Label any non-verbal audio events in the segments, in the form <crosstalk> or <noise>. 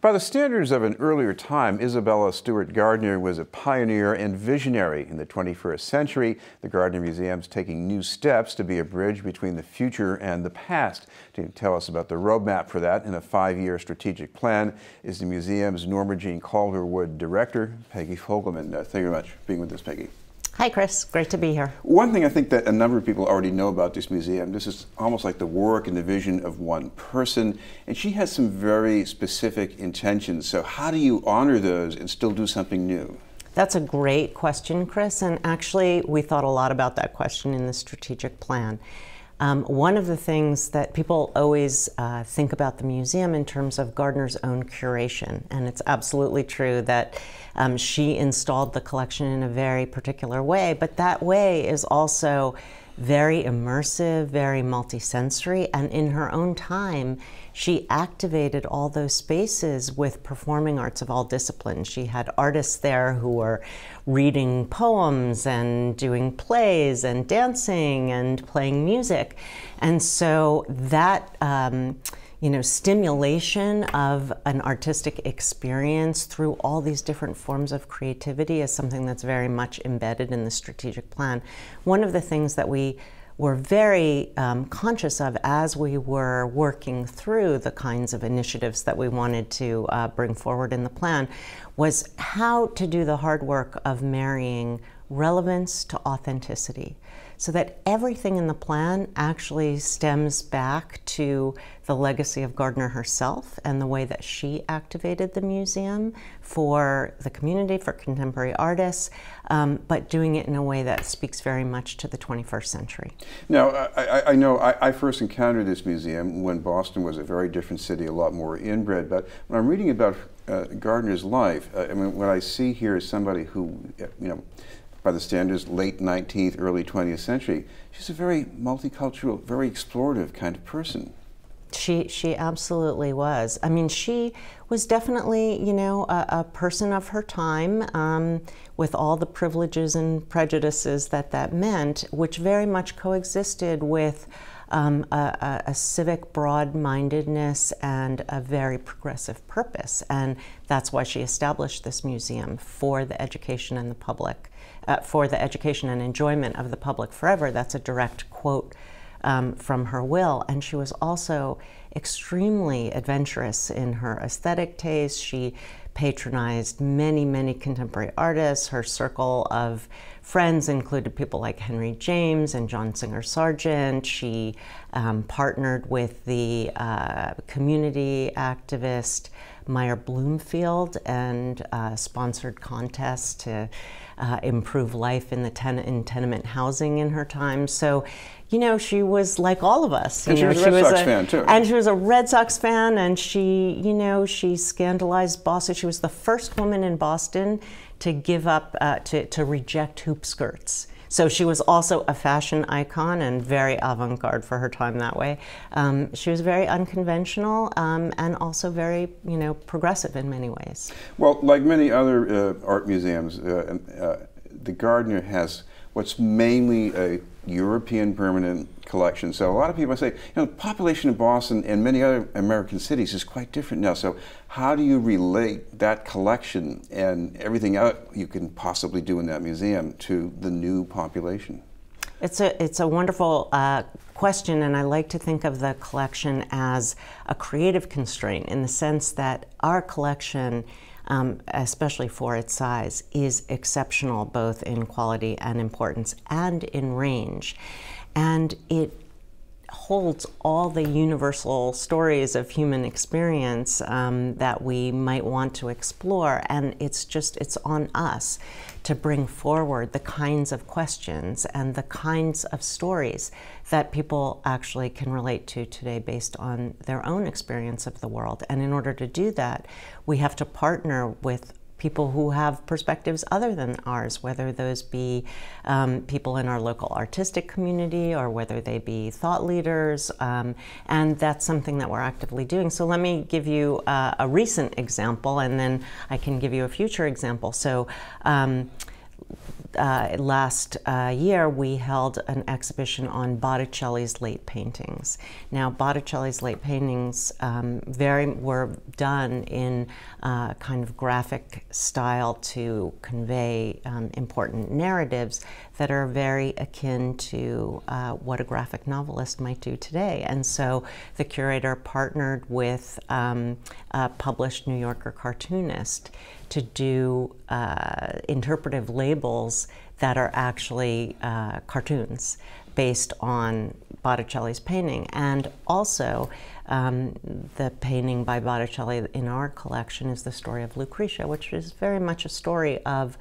By the standards of an earlier time, Isabella Stewart Gardner was a pioneer and visionary in the 21st century. The Gardner Museum is taking new steps to be a bridge between the future and the past. To tell us about the roadmap for that in a five-year strategic plan is the museum's Norma Jean Calderwood director, Peggy Fogelman. Uh, thank you very much for being with us, Peggy. Hi, Chris. Great to be here. One thing I think that a number of people already know about this museum, this is almost like the work and the vision of one person, and she has some very specific intentions. So, how do you honor those and still do something new? That's a great question, Chris, and actually, we thought a lot about that question in the strategic plan. Um, one of the things that people always uh, think about the museum in terms of Gardner's own curation, and it's absolutely true that um, she installed the collection in a very particular way, but that way is also very immersive, very multisensory, and in her own time, she activated all those spaces with performing arts of all disciplines. She had artists there who were reading poems and doing plays and dancing and playing music. And so that. Um, you know, stimulation of an artistic experience through all these different forms of creativity is something that's very much embedded in the strategic plan. One of the things that we were very um, conscious of as we were working through the kinds of initiatives that we wanted to uh, bring forward in the plan was how to do the hard work of marrying relevance to authenticity so that everything in the plan actually stems back to the legacy of Gardner herself and the way that she activated the museum for the community, for contemporary artists, um, but doing it in a way that speaks very much to the 21st century. Now, I, I know I, I, first encountered this museum when Boston was a very different city, a lot more inbred, but when I'm reading about uh, Gardner's life, uh, I mean, what I see here is somebody who, you know, by the standards, late 19th, early 20th century. She's a very multicultural, very explorative kind of person. She she absolutely was. I mean, she was definitely you know a, a person of her time, um, with all the privileges and prejudices that that meant, which very much coexisted with. Um, a, a, civic broad-mindedness and a very progressive purpose, and that's why she established this museum for the education and the public uh, for the education and enjoyment of the public forever. That's a direct quote um, from her will. And she was also extremely adventurous in her aesthetic taste. She patronized many, many contemporary artists. Her circle of friends included people like Henry James and John Singer Sargent. She um, partnered with the uh, community activist Meyer Bloomfield and uh, sponsored contests to uh, improve life in the ten- in tenement housing in her time. So, you know, she was like all of us. And you she know, was a Red Sox a, fan too. And she was a Red Sox fan, and she, you know, she scandalized Boston. She was the first woman in Boston to give up, uh, to, to reject hoop skirts. So she was also a fashion icon and very avant garde for her time that way. Um, she was very unconventional um, and also very, you know, progressive in many ways. Well, like many other uh, art museums, uh, uh, the Gardner has what's mainly a European permanent collection. So a lot of people say, you know, the population of Boston and many other American cities is quite different now. So how do you relate that collection and everything else you can possibly do in that museum to the new population? It's a it's a wonderful uh, question, and I like to think of the collection as a creative constraint in the sense that our collection um, especially for its size, is exceptional both in quality and importance and in range. And it holds all the universal stories of human experience um, that we might want to explore. And it's just it's on us to bring forward the kinds of questions and the kinds of stories that people actually can relate to today based on their own experience of the world. And in order to do that we have to partner with people who have perspectives other than ours, whether those be um, people in our local artistic community or whether they be thought leaders. Um, and that's something that we're actively doing. So let me give you uh, a recent example and then I can give you a future example. So um, uh, last uh, year, we held an exhibition on Botticelli's late paintings. Now, Botticelli's late paintings um, very were done in uh, kind of graphic style to convey um, important narratives that are very akin to uh, what a graphic novelist might do today. And so, the curator partnered with um, a published New Yorker cartoonist to do uh, interpretive labels that are actually uh, cartoons based on Botticelli's painting. And also, um, the painting by Botticelli in our collection is the story of Lucretia, which is very much a story of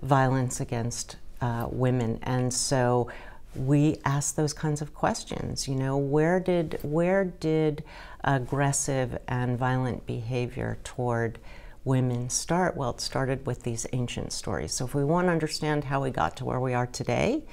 violence against uh, women. And so we ask those kinds of questions. You know, where did where did aggressive and violent behavior toward women start? Well, it started with these ancient stories. So if we want to understand how we got to where we are today,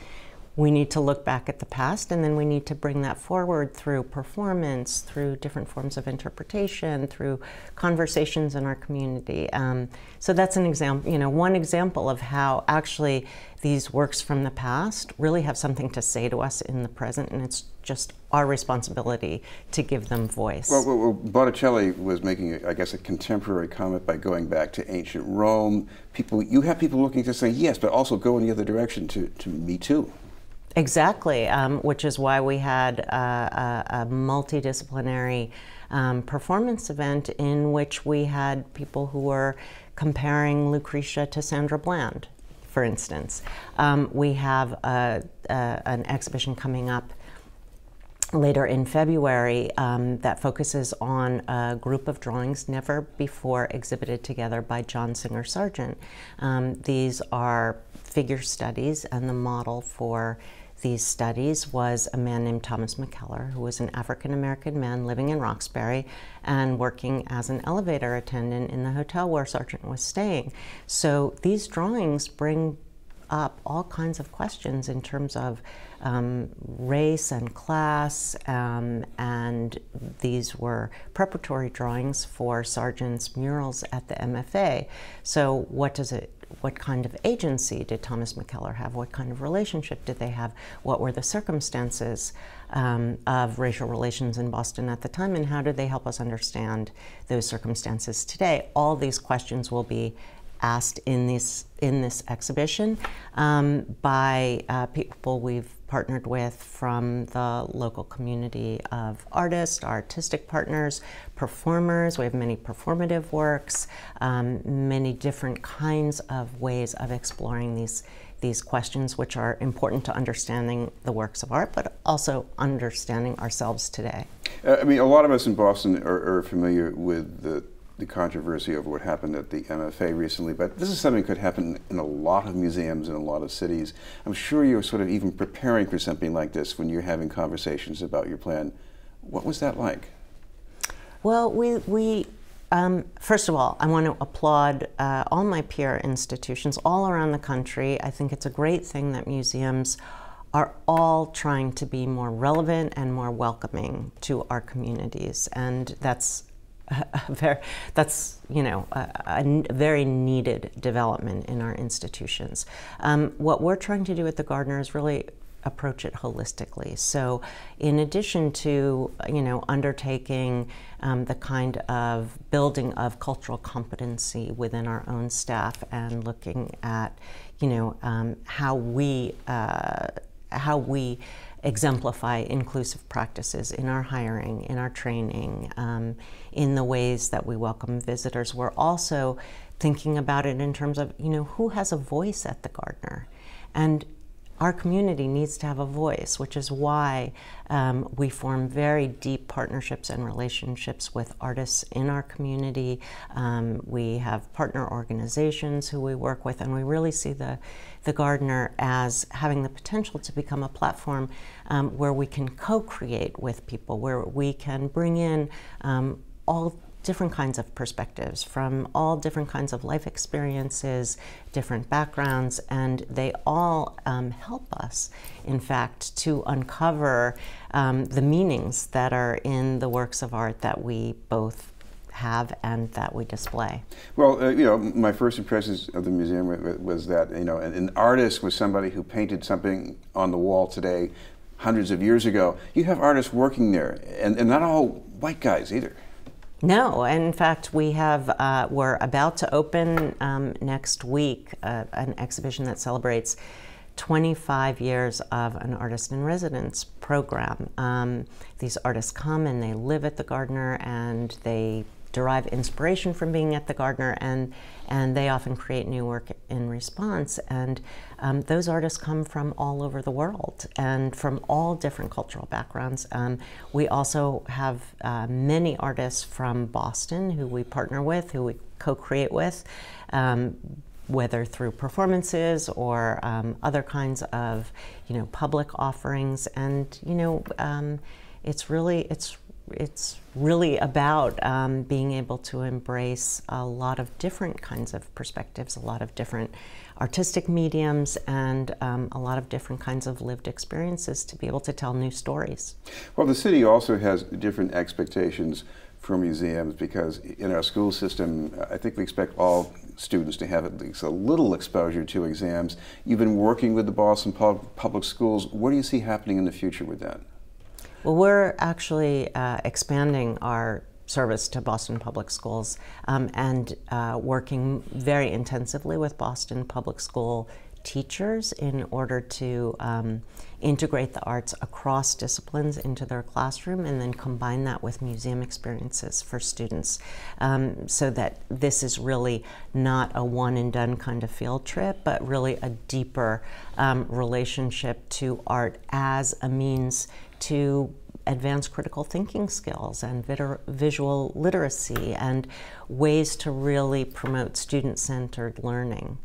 we need to look back at the past and then we need to bring that forward through performance, through different forms of interpretation, through conversations in our community. Um, so that's an example, you know, one example of how actually these works from the past really have something to say to us in the present and it's just our responsibility to give them voice. Well, well, well, Botticelli was making, I guess, a contemporary comment by going back to ancient Rome. People, you have people looking to say yes, but also go in the other direction to, to Me Too. Exactly, um, which is why we had a, a, a multidisciplinary um, performance event in which we had people who were comparing Lucretia to Sandra Bland, for instance. Um, we have a, an exhibition coming up later in February um, that focuses on a group of drawings never before exhibited together by John Singer Sargent. Um, these are figure studies, and the model for these studies was a man named Thomas McKellar, who was an African American man living in Roxbury and working as an elevator attendant in the hotel where Sargent was staying. So these drawings bring up all kinds of questions in terms of um, race and class, um, and these were preparatory drawings for Sargent's murals at the MFA. So, what does it what kind of agency did Thomas McKellar have? What kind of relationship did they have? What were the circumstances um, of racial relations in Boston at the time, and how do they help us understand those circumstances today? All these questions will be asked in this in this exhibition um, by uh, people we've partnered with from the local community of artists, artistic partners, performers. We have many performative works, um, many different kinds of ways of exploring these these questions, which are important to understanding the works of art, but also understanding ourselves today. Uh, I mean, a lot of us in Boston are, are familiar with the the controversy over what happened at the MFA recently, but this is something that could happen in a lot of museums in a lot of cities. I'm sure you're sort of even preparing for something like this when you're having conversations about your plan. What was that like? Well, we, we um, first of all, I want to applaud uh, all my peer institutions all around the country. I think it's a great thing that museums are all trying to be more relevant and more welcoming to our communities, and that's <laughs> very, that's you know a, a, very needed development in our institutions. Um, what we're trying to do at the Gardner is really approach it holistically. So, in addition to you know undertaking um, the kind of building of cultural competency within our own staff and looking at you know um, how we uh, how we exemplify inclusive practices in our hiring, in our training, um, in the ways that we welcome visitors. We're also thinking about it in terms of, you know, who has a voice at the Gardner? And our community needs to have a voice, which is why um, we form very deep partnerships and relationships with artists in our community. Um, we have partner organizations who we work with, and we really see the, the Gardner as having the potential to become a platform um, where we can co create with people, where we can bring in um, all different kinds of perspectives from all different kinds of life experiences, different backgrounds, and they all um, help us, in fact, to uncover um, the meanings that are in the works of art that we both have and that we display. Well, uh, you know, my first impressions of the museum was that you know, an, artist was somebody who painted something on the wall today, hundreds of years ago. You have artists working there, and, and not all white guys either. No, in fact, we have uh, we're about to open um, next week uh, an exhibition that celebrates 25 years of an artist in residence program. Um, these artists come and they live at the Gardner and they derive inspiration from being at the Gardner, and and they often create new work in response. And um, those artists come from all over the world and from all different cultural backgrounds. Um, we also have uh, many artists from Boston who we partner with, who we co-create with. Um, whether through performances or um, other kinds of, you know, public offerings, and you know, um, it's really it's it's really about um, being able to embrace a lot of different kinds of perspectives, a lot of different artistic mediums, and um, a lot of different kinds of lived experiences to be able to tell new stories. Well, the city also has different expectations for museums because in our school system, I think we expect all students to have at least a little exposure to exams. You've been working with the Boston Public Schools. What do you see happening in the future with that? Well, we're actually uh, expanding our service to Boston Public Schools um, and uh, working very intensively with Boston Public School teachers in order to um, integrate the arts across disciplines into their classroom and then combine that with museum experiences for students um, so that this is really not a one and done kind of field trip, but really a deeper um, relationship to art as a means to advance critical thinking skills and visual literacy and ways to really promote student centered learning.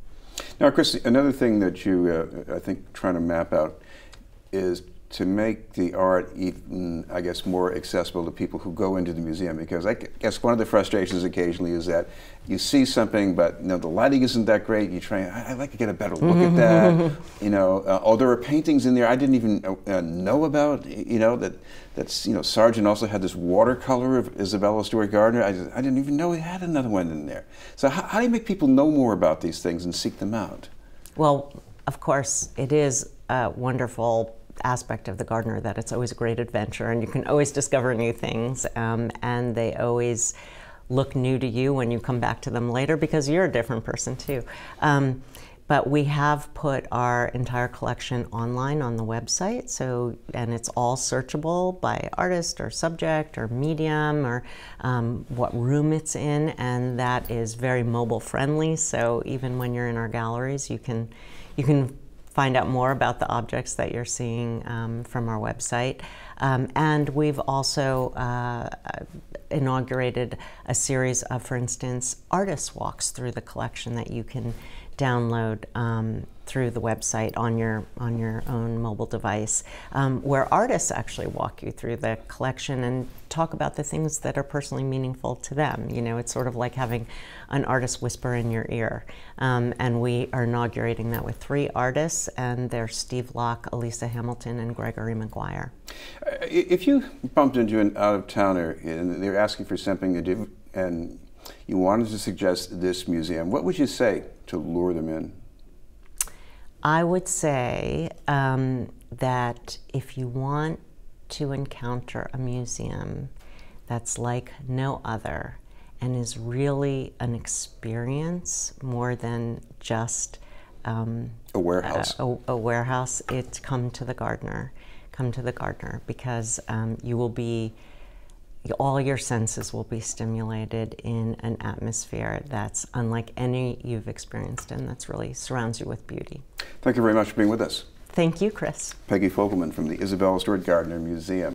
Now, Chris, another thing that you, uh, I think, trying to map out is to make the art even, I guess, more accessible to people who go into the museum. Because I guess one of the frustrations occasionally is that you see something, but you know the lighting isn't that great. You try, I'd like to get a better look at <laughs> that. you know, uh, oh, there are paintings in there I didn't even uh, uh know about. You know that that's you know Sargent also had this watercolor of Isabella Stewart Gardner. I, just, I didn't even know he had another one in there. So how, how do you make people know more about these things and seek them out? Well, of course, it is a wonderful aspect of the Gardner that it's always a great adventure and you can always discover new things um, and they always look new to you when you come back to them later because you're a different person too. Um, but we have put our entire collection online on the website so and it's all searchable by artist or subject or medium or um, what room it's in and that is very mobile friendly so even when you're in our galleries you can you can find out more about the objects that you're seeing um, from our website. Um, and we've also uh, inaugurated a series of, for instance, artist walks through the collection that you can download um, through the website on your on your own mobile device, um, where artists actually walk you through the collection and talk about the things that are personally meaningful to them. You know, it's sort of like having an artist whisper in your ear. Um, and we are inaugurating that with three artists, and they're Steve Locke, Elisa Hamilton, and Gregory Maguire. Uh, if you bumped into an out of towner and they're asking for something to do, and you wanted to suggest this museum, what would you say to lure them in? I would say um, that if you want to encounter a museum that's like no other and is really an experience more than just um, a warehouse, a, a, a, warehouse, it's come to the Gardner. Come to the Gardner because um, you will be all your senses will be stimulated in an atmosphere that's unlike any you've experienced and that's really surrounds you with beauty. Thank you very much for being with us. Thank you, Chris. Peggy Fogelman from the Isabella Stewart Gardner Museum.